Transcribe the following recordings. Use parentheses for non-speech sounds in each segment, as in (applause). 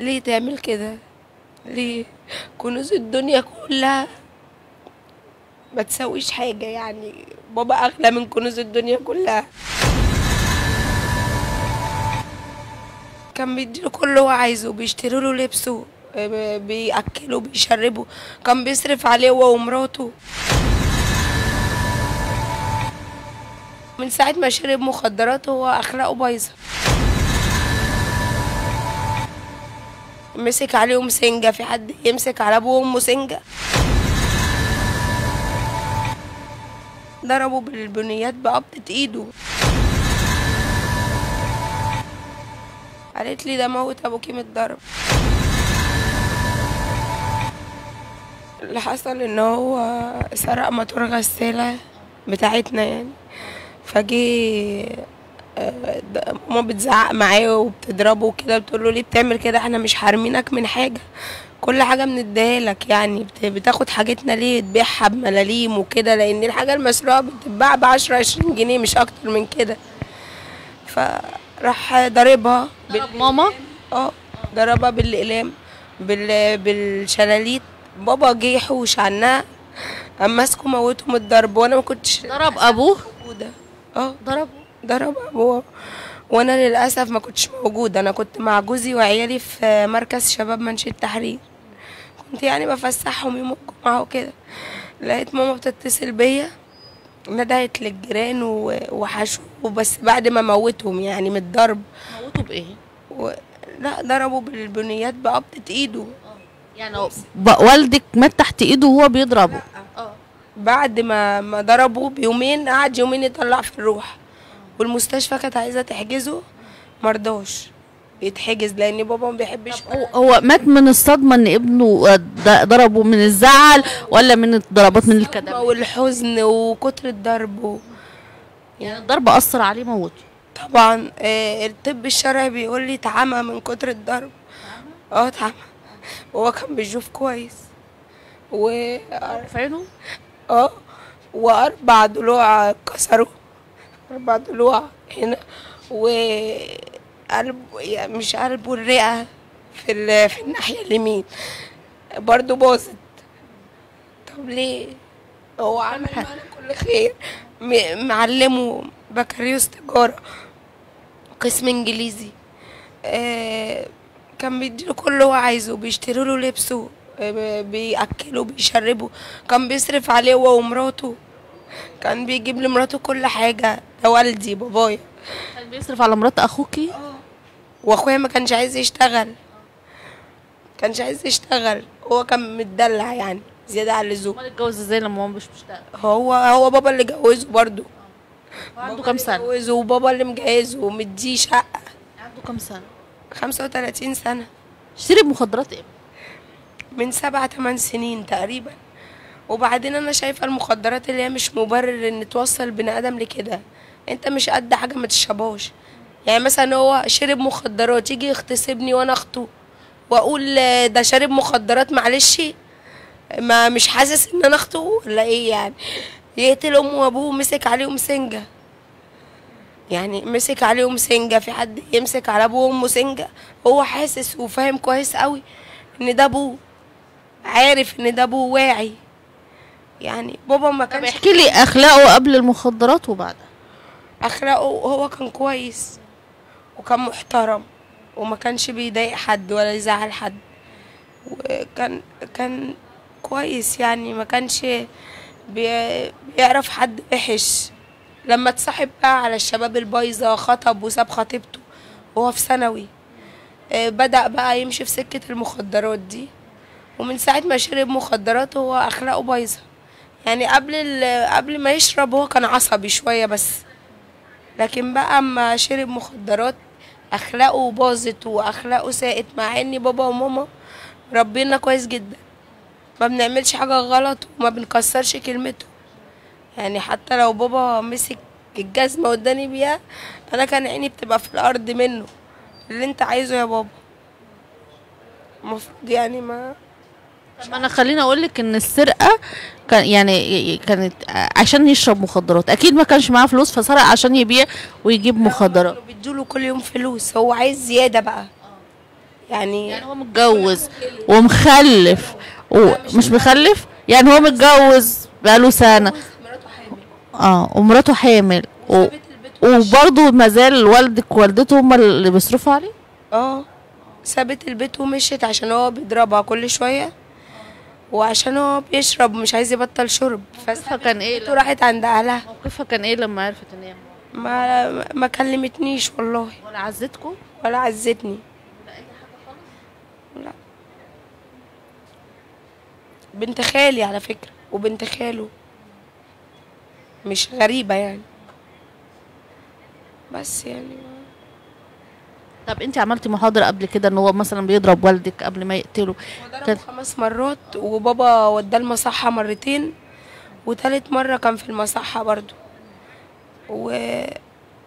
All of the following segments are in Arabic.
ليه تعمل كده؟ ليه؟ كنوز الدنيا كلها. ما تسويش حاجة يعني. بابا أغلى من كنوز الدنيا كلها. كان بيديله كل هو عايزه بيشتروا له لبسه آه، بيأكله بيشربه. كان بيصرف عليه هو ومراته. من ساعة ما شرب مخدرات هو أخلاقه بايظة. مسك عليهم سنجة في حد يمسك على أبوه وأمه سنجة. ضربوا بالبنيات بقبضة إيده. قالت لي ده موت أبوكي من الضرب. اللي حصل إن هو سرق موتور غسالة بتاعتنا يعني. فجي ماما بتزعق معاه وبتضربه وكده بتقول له ليه بتعمل كده؟ إحنا مش حارمينك من حاجة كل حاجة بنديها لك يعني بت- بتاخد حاجتنا ليه؟ تبيعها بملاليم وكده لأن الحاجة المسروقة بتتباع بعشرة عشرين جنيه مش أكتر من كده. فراح ضاربها ضرب ماما؟ آه ضربها بالإقلام بال... بالشلاليت. بابا جه يحوش عنها قام ماسكه موته من الضرب وأنا ما كنتش ضرب أبوه؟ آه. ضرب ضرب ابوه وأنا للأسف ما كنتش موجودة. أنا كنت مع جوزي وعيالي في مركز شباب منشيه التحرير. كنت يعني بفسحهم يوم الجمعة وكده. لقيت ماما بتتصل بيا ندهت للجيران و- وحشوه. بس بعد ما موتهم يعني من الضرب. موته بإيه؟ و... لا ضربوا بالبنيات بقبضة إيده. يعني هو ب- والدك مات تحت إيده وهو بيضربه. آه. بعد ما ما ضربوه بيومين قعد يومين يطلع في الروح. والمستشفى كانت عايزة تحجزه مرضاش يتحجز لأن بابا ما بيحبش هو- هو مات من الصدمة إن ابنه ضربه من الزعل ولا من الضربات من الكدب؟ والحزن وكتر الضرب و... يعني الضرب أثر عليه موته طبعا آه، الطب الشرعي بيقول لي اتعمى من كتر الضرب. آه اتعمى. وهو كان بيشوف كويس. و في عينه آه وأربع ضلوع اتكسروا أربع ضلوع هنا وقلب يعني مش قلب والرئة في ال... في الناحية اليمين. برضو باظت. طب ليه؟ هو عمل (laughs) معانا كل خير. م... معلمه بكالوريوس تجارة قسم انجليزي. آه كان بيديله كل اللي هو عايزه بيشتروا له لبسه آه، بيأكله بيشربه. كان بيصرف عليه هو ومراته. كان بيجيب لمراته كل حاجة. ده والدي بابايا. كان بيصرف على مرات اخوكي وأخويا ما كانش عايز يشتغل. كانش عايز يشتغل. هو كان متدلع يعني زيادة عن اللزوم. أمال اتجوز إزاي لما هو مش بيشتغل؟ هو هو بابا اللي جوزه برضه. عنده كام سنة؟ جوزه وبابا اللي مجهزه ومديه شقة. عنده كام سنة؟ خمسة وتلاتين سنة. اشتري بمخدرات إيه؟ من سبع تمن سنين تقريبا. وبعدين أنا شايفة المخدرات اللي هي مش مبرر إن توصل البني آدم لكده. انت مش قد حاجة ما تشربهاش. يعني مثلا هو شرب مخدرات يجي يغتصبني وأنا اخته وأقول ده شارب مخدرات معلش ما مش حاسس إن أنا اخته ولا إيه يعني؟ يقتل أمه وأبوه مسك عليهم سنجة. يعني مسك عليهم سنجة في حد يمسك على أبوه وأمه سنجة؟ هو حاسس وفاهم كويس قوي إن ده أبوه عارف إن ده أبوه واعي. يعني بابا ما كانش احكي لي أخلاقه قبل المخدرات وبعدها. أخلاقه هو كان كويس وكان محترم وما كانش بيضايق حد ولا يزعل حد. وكان كان كويس يعني ما كانش بي بيعرف حد وحش. لما اتصاحب بقى على الشباب البايظة خطب وساب خطيبته وهو في ثانوي آه، بدأ بقى يمشي في سكة المخدرات دي. ومن ساعة ما شرب مخدرات هو أخلاقه بايظة. يعني قبل قبل ما يشرب هو كان عصبي شوية بس. لكن بقى أما شرب مخدرات أخلاقه باظت وأخلاقه ساءت مع ان بابا وماما ربنا كويس جدا. ما بنعملش حاجة غلط وما بنكسرش كلمته. يعني حتى لو بابا مسك الجزمة وداني بيها أنا كان عيني بتبقى في الأرض منه. اللي أنت عايزه يا بابا. المفروض يعني ما طب أنا خليني أقول لك إن السرقة كان يعني كانت عشان يشرب مخدرات. أكيد ما كانش معاه فلوس فسرق عشان يبيع ويجيب مخدرات. بيدوله كل يوم فلوس. هو عايز زيادة بقى. يعني, يعني هو متجوز ومخلف ومش مخلف؟ يعني هو متجوز بقاله حامل. آه ومراته حامل. و... وبرضه ما زال والدك ووالدته هما اللي بيصرفوا عليه؟ آه سابت البيت ومشيت عشان هو بيضربها كل شوية. وعشان هو بيشرب مش عايز يبطل شرب. موقفها كان إيه راحت عند أهلها. موقفها كان إيه لما عرفت إن هي ما ما كلمتنيش والله. ولا عزتكم؟ ولا عزتني. لا. بنت خالي على فكرة وبنت خاله. مش غريبة يعني. بس يعني طب انت عملتي محاضرة قبل كده ان هو مثلا بيضرب والدك قبل ما يقتله؟ كان خمس مرات وبابا وداه المصحة مرتين وتالت مرة كان في المصحة برضو و...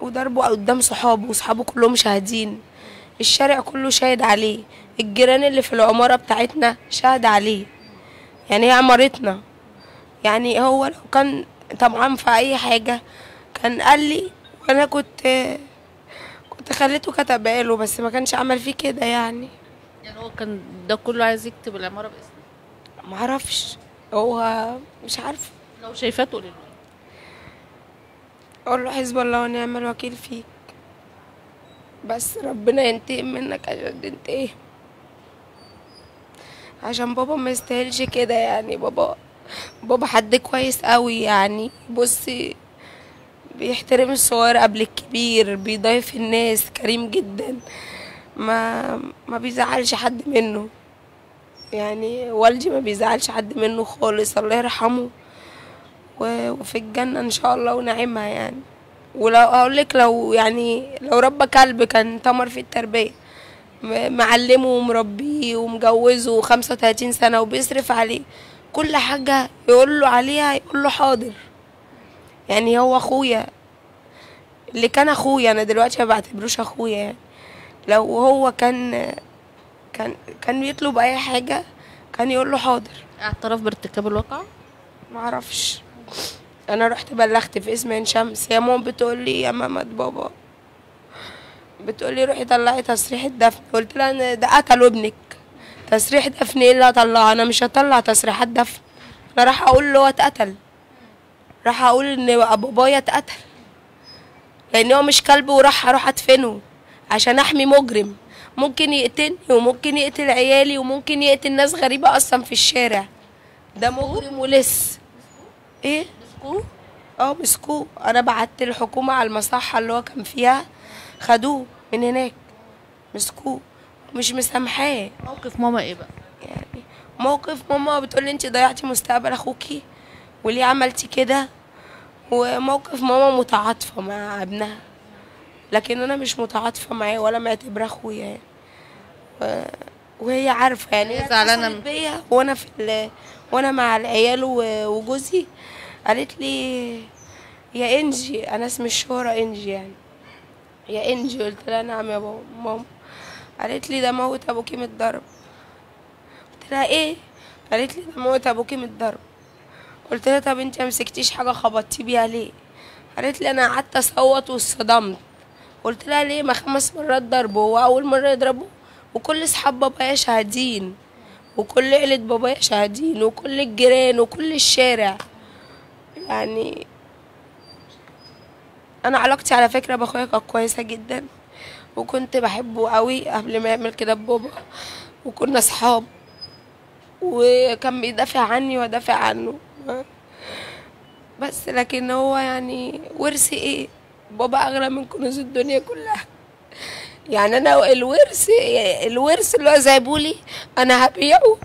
وضربه قدام صحابه وصحابه كلهم شاهدين. الشارع كله شاهد عليه. الجيران اللي في العمارة بتاعتنا شاهد عليه. يعني هي عمارتنا. يعني هو لو كان طمعان في أي حاجة كان قال لي وأنا كنت كنت خليته كتبها له بس ما كانش عمل فيه كده يعني. يعني هو كان ده كله عايز يكتب العمارة باسمه؟ معرفش هو مش عارفة. لو شايفاه تقولي له. أقول له حسب الله ونعم الوكيل فيك. بس ربنا ينتقم منك عشان تنتقم. عشان بابا ما يستاهلش كده يعني. بابا بابا حد كويس قوي يعني. بصي بيحترم الصغير قبل الكبير بيضايف الناس كريم جدا. ما ما بيزعلش حد منه. يعني والدي ما بيزعلش حد منه خالص الله يرحمه. وفي الجنة إن شاء الله ونعيمها يعني. ولو أقول لك لو يعني لو ربى كلب كان تمر في التربية معلمه ومربيه ومجوزه خمسة وتلاتين سنة وبيصرف عليه كل حاجة يقول له عليها يقول له حاضر. يعني هو أخويا. اللي كان أخويا أنا دلوقتي ما بعتبروش أخويا يعني. لو هو كان كان كان بيطلب أي حاجة كان يقول له حاضر. اعترف بارتكاب الواقع؟ معرفش أنا رحت بلغت في اسم عين شمس يا ماما بتقول لي يا ماما بابا. بتقول لي روحي طلعي تصريح الدفن. قلت لها ده قتلوا ابنك. تصريح دفن إيه اللي هطلعه؟ أنا مش هطلع تصريحات دفن. أنا راح أقول له هو اتقتل. راح أقول ان بابايا اتقتل. لأن هو مش كلب وراح أروح ادفنه عشان احمي مجرم. ممكن يقتلني وممكن يقتل عيالي وممكن يقتل ناس غريبة أصلا في الشارع. ده مجرم ولسه إيه؟ مسكوه؟ آه مسكوه. أنا بعت الحكومة على المصحة اللي هو كان فيها خدوه من هناك. مسكوه. مش مسامحاه. موقف ماما إيه بقى؟ يعني موقف ماما بتقولي انت ضيعتي مستقبل اخوكي. وليه عملتي كده؟ وموقف ماما متعاطفة مع ابنها لكن أنا مش متعاطفة معاه ولا معتبراه أخويا. يعني و... وهي عارفة يعني هي زعلانة بيا وأنا في ال... وأنا مع العيال و- وجوزي. قالت لي يا إنجي أنا اسمي الشهرة إنجي يعني. يا إنجي قلت لها نعم يا بابا ماما. قالت لي ده موت أبوكي من الضرب. قلت لها إيه؟ قالت لي ده موت أبوكي من الضرب. قلت لها طب انت مسكتيش حاجة خبطتي بيها ليه؟ قالت لي أنا قعدت أصوت واتصدمت قلت لها ليه؟ ما خمس مرات ضربه هو اول مرة يضربه وكل أصحاب بابايا شاهدين وكل عيلة بابايا شاهدين وكل الجيران وكل الشارع. يعني أنا علاقتي على فكرة بأخويا كانت كويسة جدا وكنت بحبه قوي قبل ما يعمل كده ببابا وكنا صحاب وكان بيدافع عني وأدافع عنه. بس لكن هو يعني ورثي إيه؟ بابا اغلى من كنوز الدنيا كلها. يعني أنا الورث الورث اللي هو سايبولي أنا هبيعه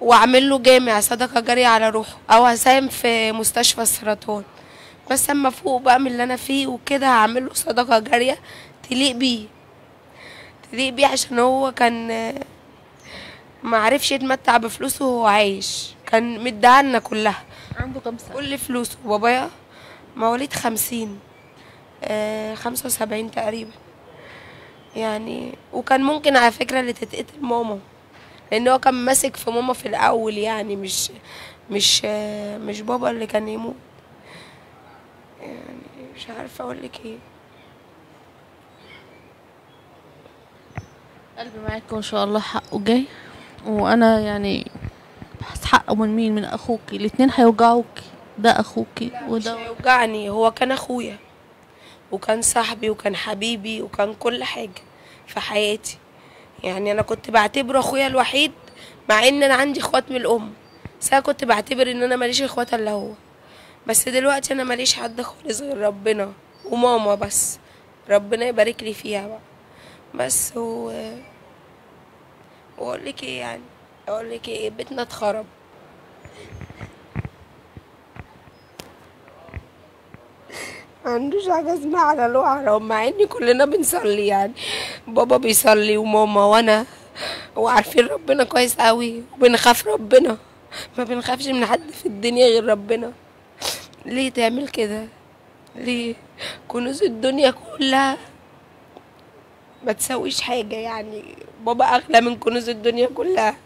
وأعمل له جامع صدقة جارية على روحه أو هساهم في مستشفى السرطان. بس أما فوق بقى من اللي أنا فيه وكده هعمل له صدقة جارية تليق بيه. تليق بيه عشان هو كان ما عرفش يتمتع بفلوسه وهو عايش. كان مديها كلها. عنده كام سنة؟ كل فلوسه. بابايا مواليد خمسين آه خمسة وسبعين تقريبا. يعني وكان ممكن على فكرة اللي تتقتل ماما لأن هو كان ماسك في ماما في الأول يعني مش مش آه مش بابا اللي كان يموت. يعني مش عارفة أقول لك إيه. قلبي معاك وان شاء الله حقه جاي. وأنا يعني حقه من مين من أخوكي. الاتنين هيوجعوكي ده أخوكي مش وده هيوجعني. هو كان أخويا وكان صاحبي وكان حبيبي وكان كل حاجة في حياتي. يعني أنا كنت بعتبره أخويا الوحيد مع إن أنا عندي إخوات من الأم. بس أنا كنت بعتبر إن أنا ماليش إخوات إلا هو. بس دلوقتي أنا ماليش حد خالص غير ربنا وماما بس. ربنا يبارك لي فيها بقى. بس هو واقول لك إيه يعني؟ أقول لك إيه بيتنا اتخرب. عندوش حاجة اسمها على الوعرة مع ان كلنا بنصلي يعني بابا بيصلي وماما وأنا وعارفين ربنا كويس قوي وبنخاف ربنا ما بنخافش من حد في الدنيا غير ربنا ليه تعمل كده ليه كنوز الدنيا كلها ما تسويش حاجة يعني بابا أغلى من كنوز الدنيا كلها